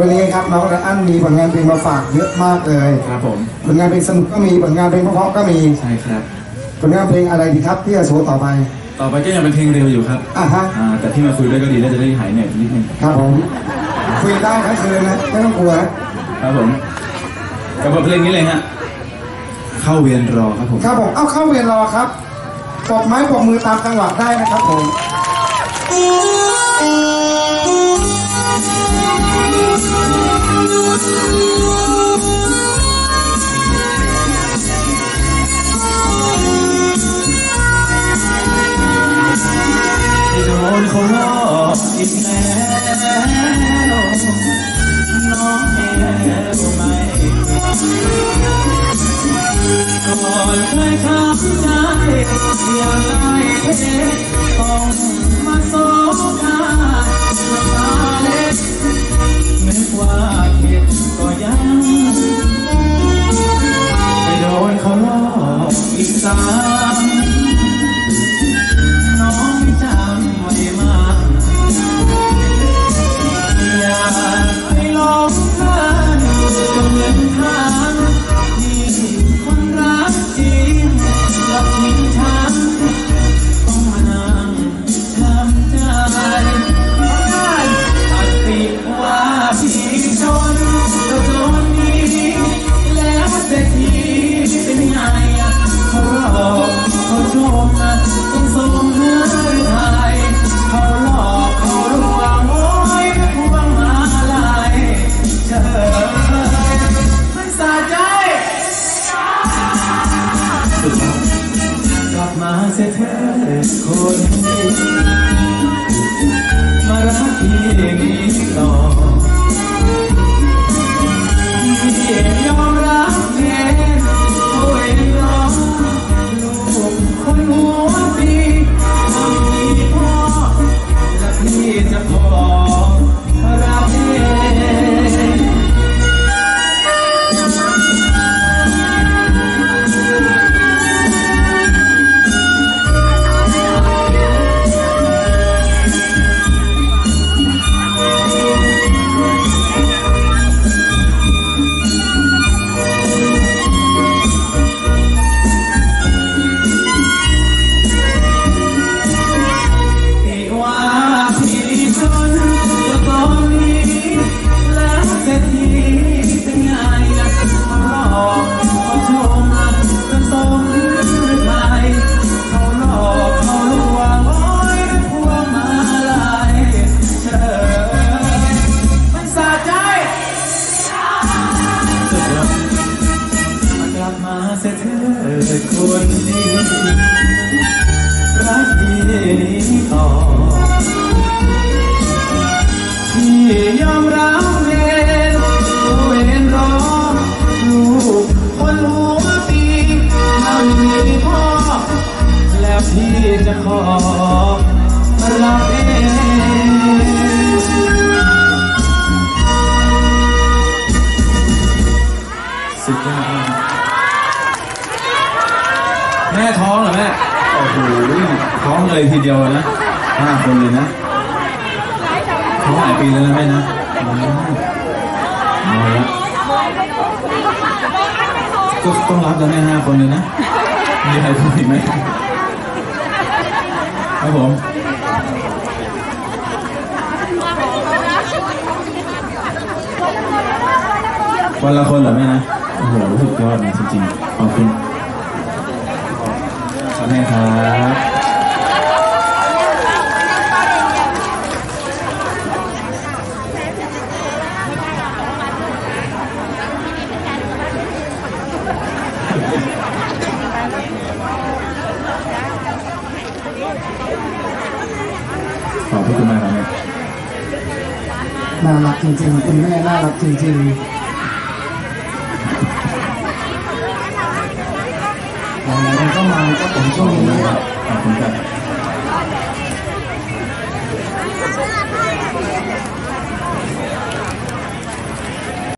วันนี้ครับน้องและอันมีผลงานเพลงมาฝากเยอะมากเลยครับผมผลงานเพลงสนุกก็มีผลงานเพลงเพราะๆก็มีใช่ครับผลงานเพลงอะไรดีครับที่จะโชว์ต่อไป ต่อไปก็ยังเป็นเพลงเร็วอยู่ครับอะฮะอ่าแต่ที่มาคุยด้วยก็ดีน่าจะได้หายเหนื่อยนิดนึงครับผมคุยได้ทั้งคืนนะไม่ต้องกลัวนะครับผมกับบทเพลงนี้เลยฮะเข้าเวียนรอครับผมครับผมเอาเข้าเวรรอครับปรบไม้ปรบมือตามจังหวะได้นะครับผม น้ำตาเล็กนึกว่าเข็ดก็ยัง กเขาลวงโอ้ยพวงมาลัยเธอไม่สะใจกลับมาเสียเธอคนดี อ แม่ท้องเหรอแม่ โอ้โห ท้องเลยทีเดียวนะห้าคนเลยนะท้องหลายปีแล้วนะแม่นะอืมเอาละก็ต้องรับแล้วแม่ห้าคนเลยนะ มีใครพูดอีกไหมครับผมวันละคนเหรอแม่นะ โอ้โหสุดยอดนะจริงๆขอบคุณครับ แม่ครับขอบคุณมากครับน่ารักจริงๆ คุณแม่น่ารักจริงๆ หลายๆคนก็ม